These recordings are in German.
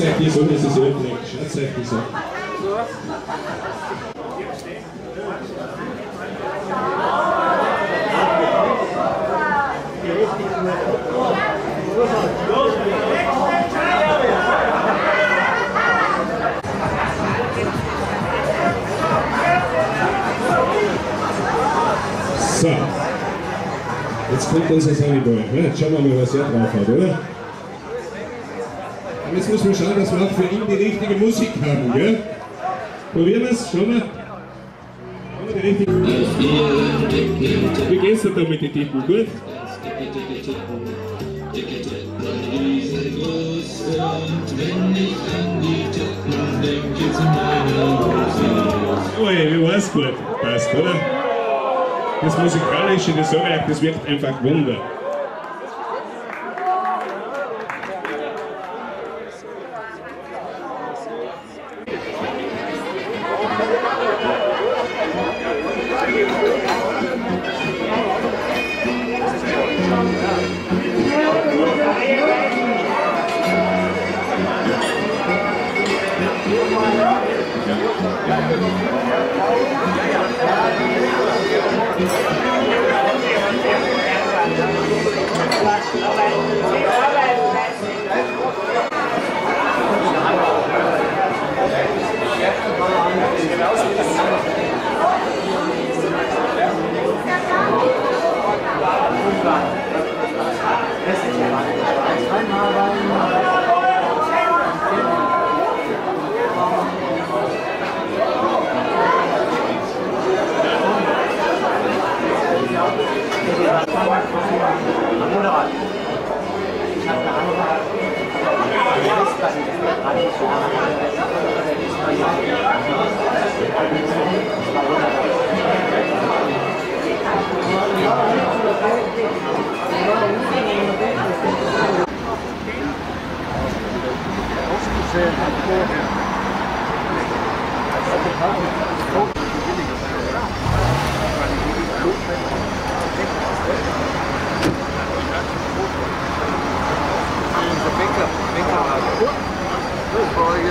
Euch das an, das ist öffentlich. Schaut euch das an. So. Jetzt kommt unser Sunnyboy. Jetzt schauen wir mal, was er drauf hat, oder? Und jetzt müssen wir schauen, dass wir auch für ihn die richtige Musik haben, gell? Probieren wir es, schauen wir. Wie geht's dir da mit den Tippen? Gut? Oh, wie war's gut? Passt, oder? Das Musikalische, das ich, das wirkt einfach Wunder. Thank you.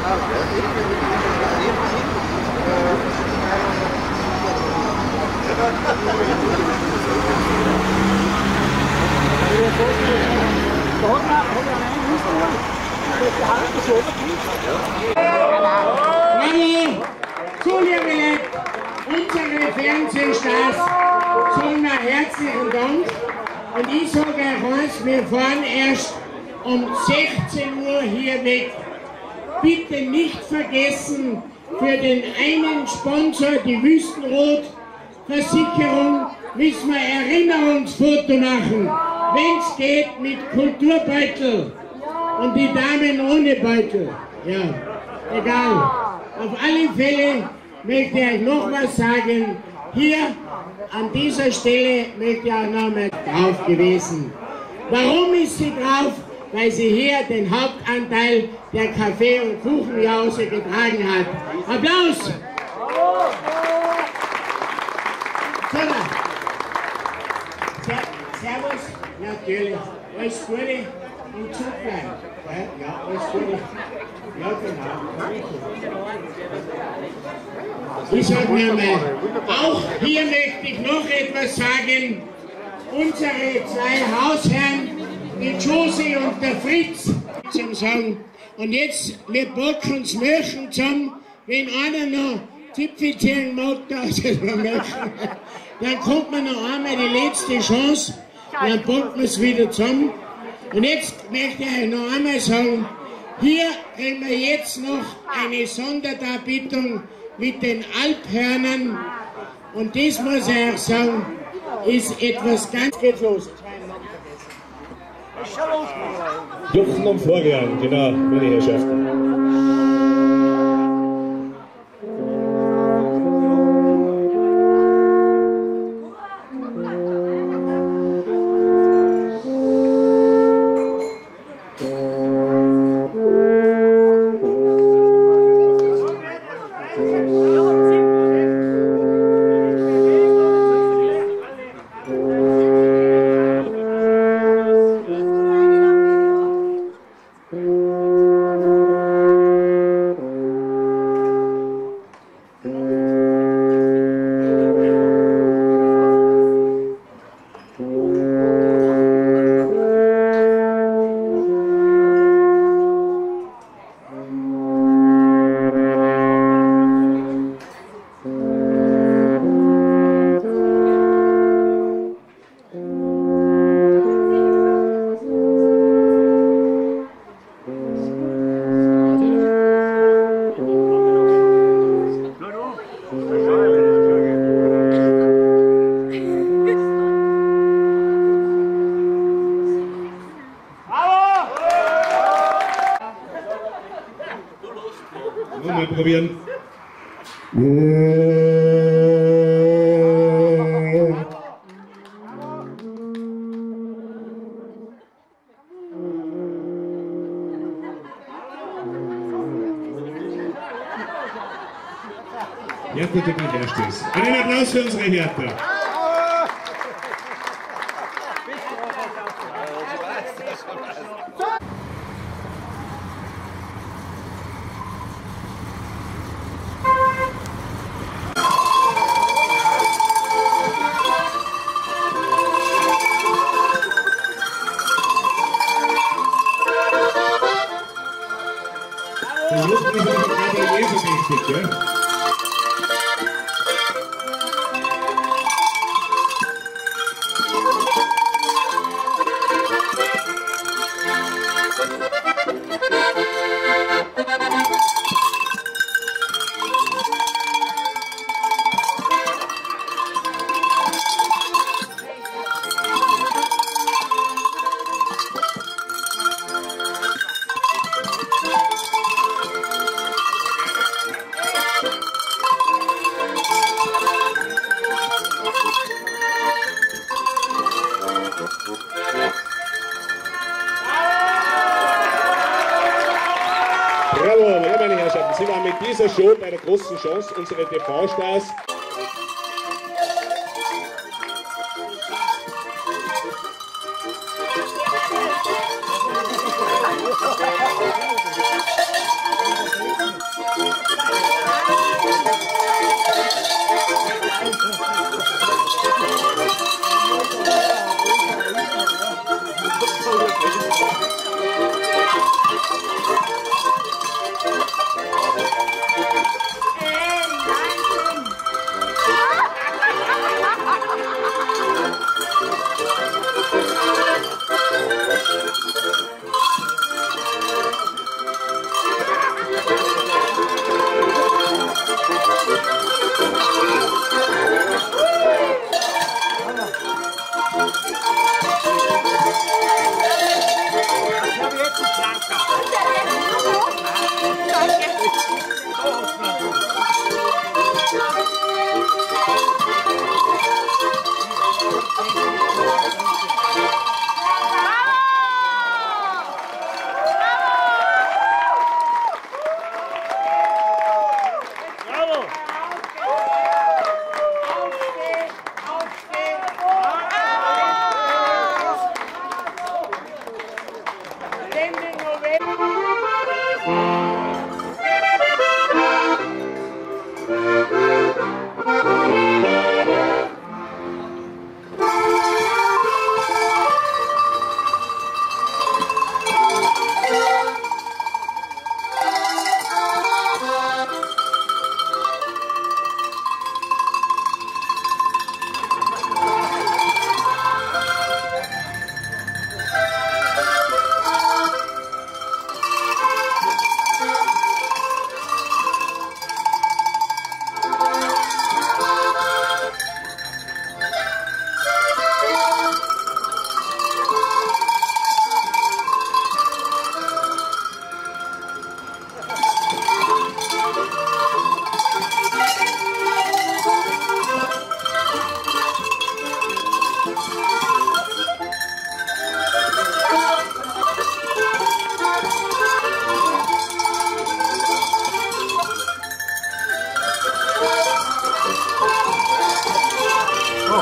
Meine so liebe Leute, unsere Fernsehstars mir herzlichen Dank. Und ich sage euch eins, wir fahren erst um 16 Uhr hier weg. Bitte nicht vergessen, für den einen Sponsor, die Wüstenrot Versicherung, müssen wir Erinnerungsfoto machen. Wenn es geht, mit Kulturbeutel. Und die Damen ohne Beutel. Ja, egal. Auf alle Fälle möchte ich euch noch was sagen. Hier an dieser Stelle möchte ich auch noch mal drauf gewesen. Warum ist sie drauf? Weil sie hier den Hauptanteil der Kaffee- und Kuchenjause getragen hat. Applaus! Servus, natürlich. Alles Gute und Zug bleiben. Ja, alles Gute. Ja, genau. Ich sag mir mal, auch hier möchte ich noch etwas sagen. Unsere zwei Hausherren, die Josie und der Fritz, zum Sagen. Und jetzt, wir packen uns Möchen zusammen, wenn einer noch Zipfel ziehen mag, da ist noch Möchen. Dann kommt man noch einmal die letzte Chance, dann packen wir es wieder zusammen. Und jetzt möchte ich euch noch einmal sagen, hier kriegen wir jetzt noch eine Sonderdarbietung mit den Alphörnern. Und das muss ich euch sagen, ist etwas ganz geht los. Duchten und Florian, genau, meine Herrschaften. Hertha, Ja, bitte, bitte, Herr Stöß. Einen Applaus für unsere Hertha. take care. Bravo, meine Herrschaften, Sie waren mit dieser Show bei der großen Chance, unsere TV-Stars.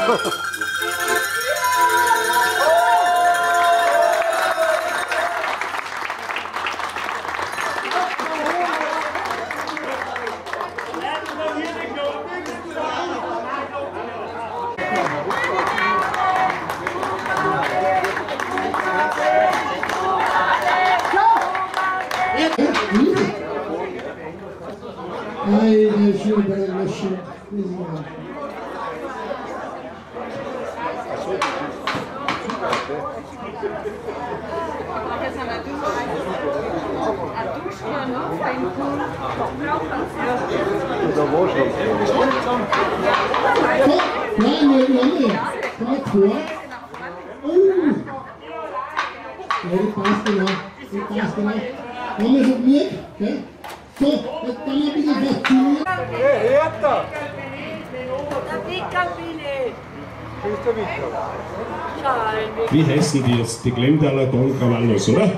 Ha ha ha! Wir haben Kommt vor. Oh. Ja, genau. Das passt genau. Haben wir schon gemerkt, gell? So, jetzt dann ein bisschen. Hertha! Ich. Wo ist der Wickel? Schau, Wie heißen die jetzt? Die Glemdaler Don Cavallos, oder?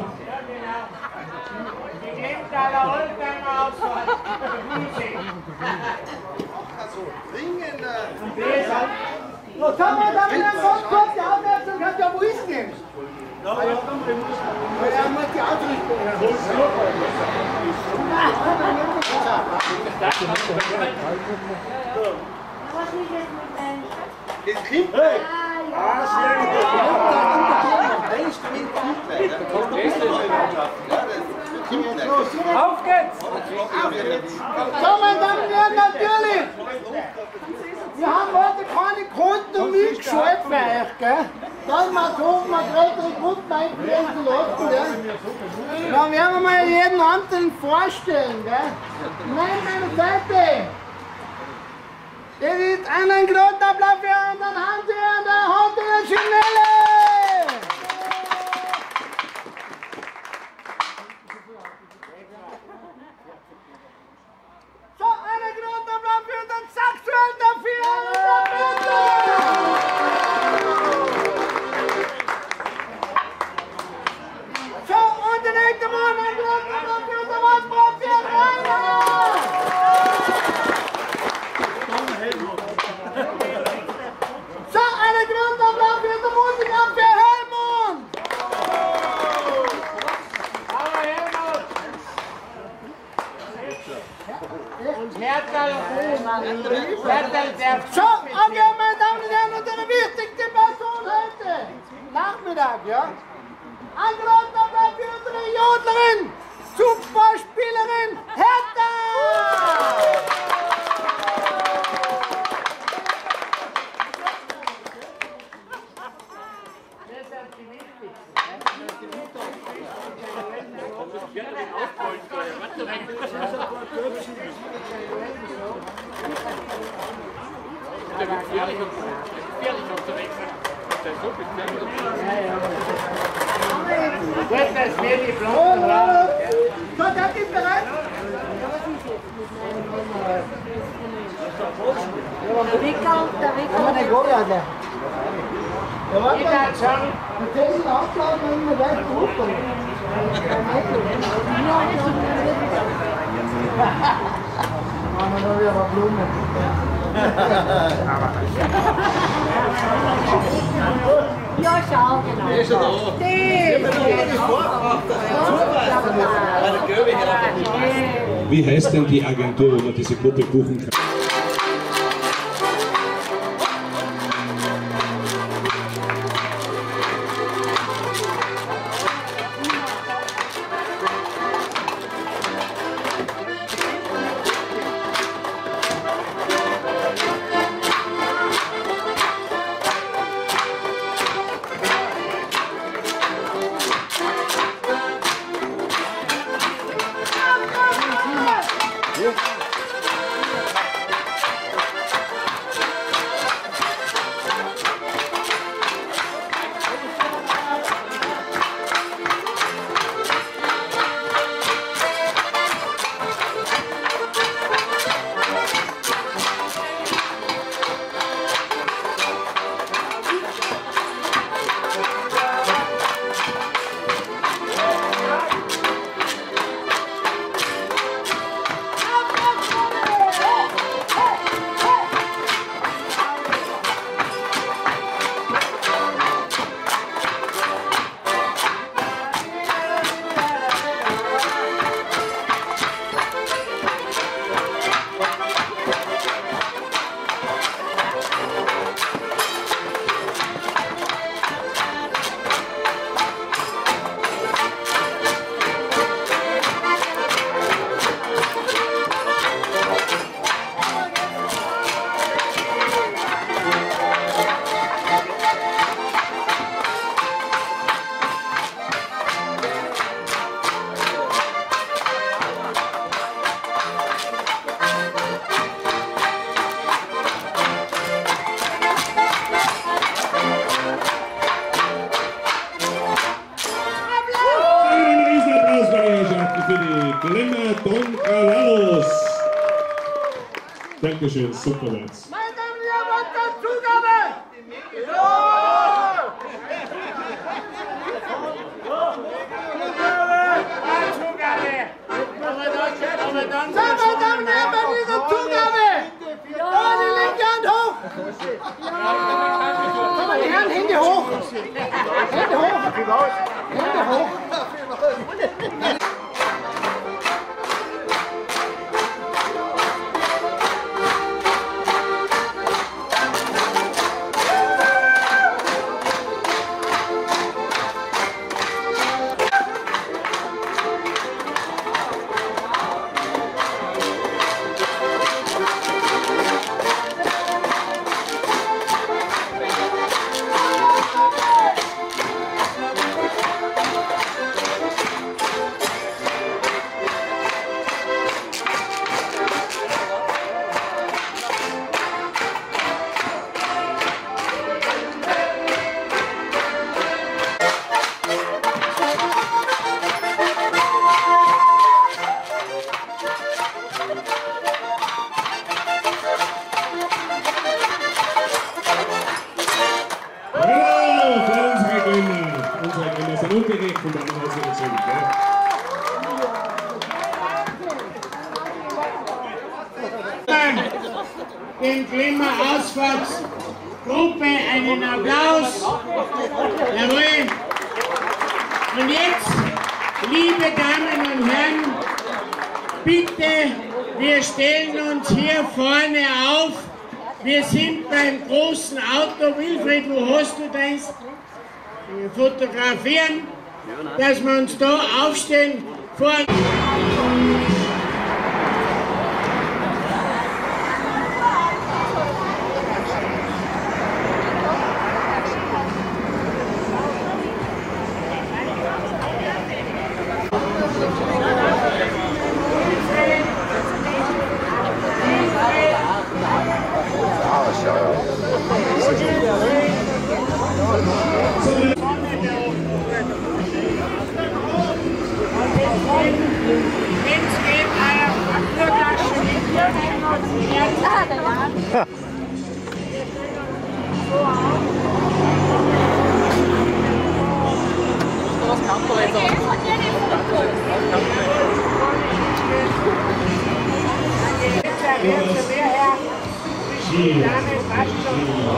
Was haben wir da wieder ganz kurz die Aufmerksamkeit? Ja, wo ist denn? Ja, ja, er muss die Ausrichtung. was ist jetzt mit deinem... Das Kind? Ah, ja. Auf geht's! So, meine Damen und Herren, natürlich! Wir haben heute keine Kunden und mitgeschaltet für euch, gell? Dann mal so, mal größere Gruppen einfließen lassen, gell? Dann werden wir mal jeden anderen vorstellen, gell? Nein, meine Seite! Das ist einen großen Applaus für unseren Hansi und der Hansi Schinelle! Und Hertha, Hertha, der So, okay, meine Damen und Herren, unsere wichtigste Person heute, Nachmittag, ja? Ein großer Applaus für unsere Jodlerin, Superspielerin Gut, dass wir die Und, Blonden haben. äh, so, seid ihr bereit? Der Wickel, der Wickel. Gloriade. Ja, warte, Ich darf schon, mit diesem Auflauf müssen wir gleich zurückkommen. Machen wir noch wieder ein paar Blumen. Der. Wie heißt denn die Agentur, wo man diese Gruppe buchen kann? Hoch! Aber die Herren, Hände hoch! Hände hoch! Hände hoch! Geschenkt. Ja. Den Klimaausfahrtsgruppe einen Applaus. Jawohl. Und jetzt, liebe Damen und Herren, bitte, wir stellen uns hier vorne auf. Wir sind beim großen Auto. Wilfried, wo hast du deins? Fotografieren, dass wir uns da aufstellen. Vor Die Dame